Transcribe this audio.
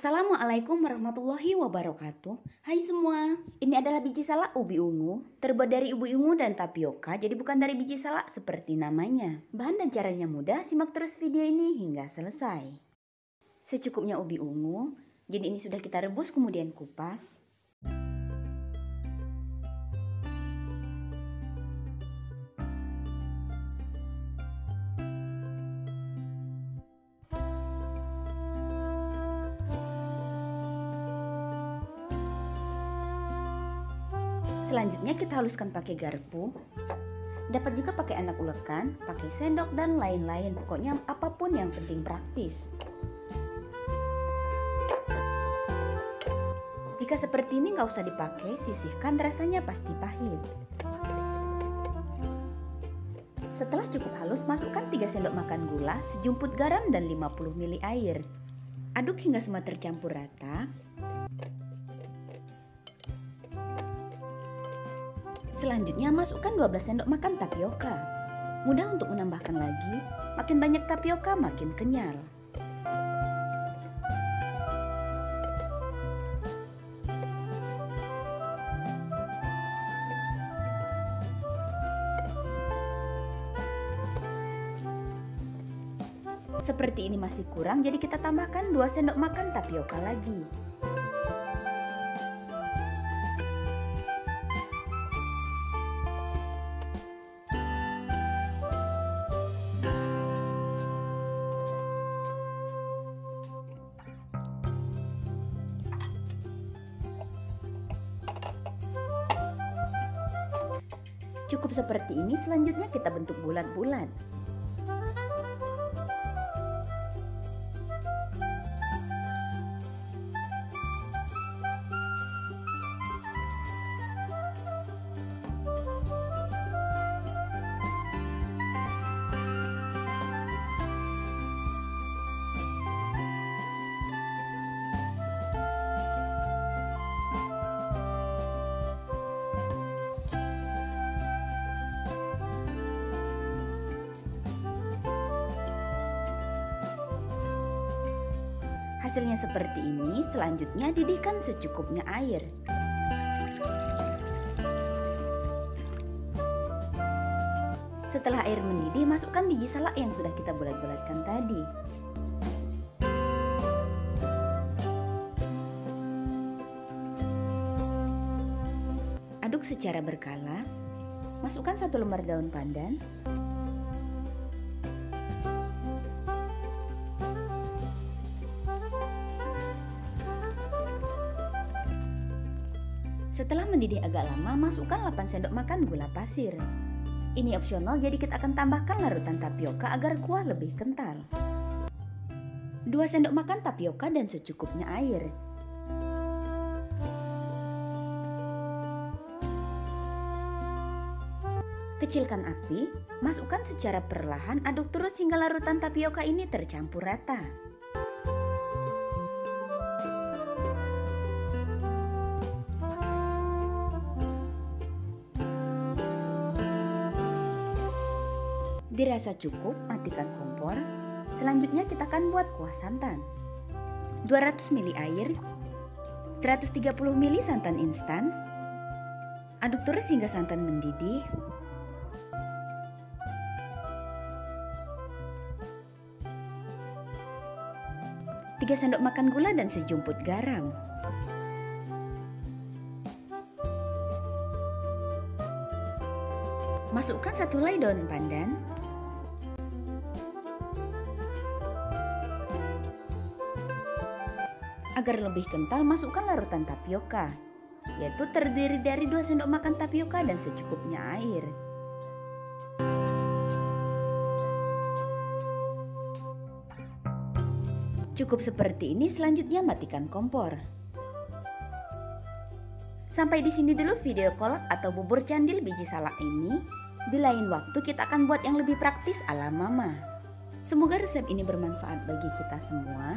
Assalamualaikum warahmatullahi wabarakatuh. Hai semua Ini adalah biji salak ubi ungu Terbuat dari ubi ungu dan tapioka Jadi bukan dari biji salak seperti namanya. Bahan dan caranya mudah Simak terus video ini hingga selesai. Secukupnya ubi ungu Jadi ini sudah kita rebus kemudian kupas Selanjutnya kita haluskan pakai garpu. Dapat juga pakai anak ulekan, pakai sendok dan lain-lain. Pokoknya apa pun yang penting praktis. Jika seperti ini nggak usah dipakai, sisihkan rasanya pasti pahit. Setelah cukup halus, masukkan 3 sendok makan gula, sejumput garam dan 50 ml air. Aduk hingga semua tercampur rata. Selanjutnya masukkan 12 sendok makan tapioka. Mudah untuk menambahkan lagi, makin banyak tapioka makin kenyal. Seperti ini masih kurang, jadi kita tambahkan 2 sendok makan tapioka lagi. Cukup seperti ini, selanjutnya kita bentuk bulat-bulat. Hasilnya seperti ini, selanjutnya didihkan secukupnya air. Setelah air mendidih, masukkan biji salak yang sudah kita bulat-bulatkan tadi. Aduk secara berkala. Masukkan satu lembar daun pandan, Setelah mendidih agak lama, masukkan 8 sendok makan gula pasir. Ini opsional jadi kita akan tambahkan larutan tapioka agar kuah lebih kental. 2 sendok makan tapioka dan secukupnya air. Kecilkan api, masukkan secara perlahan, aduk terus hingga larutan tapioka ini tercampur rata. Dirasa cukup, matikan kompor. Selanjutnya kita akan buat kuah santan. 200 ml air, 130 ml santan instan. Aduk terus hingga santan mendidih. Tiga sendok makan gula dan sejumput garam. Masukkan satu helai daun pandan. Agar lebih kental, masukkan larutan tapioka, yaitu terdiri dari 2 sendok makan tapioka dan secukupnya air. Cukup seperti ini, selanjutnya matikan kompor. Sampai di sini dulu video kolak atau bubur candil biji salak ini. Di lain waktu kita akan buat yang lebih praktis ala mama. Semoga resep ini bermanfaat bagi kita semua.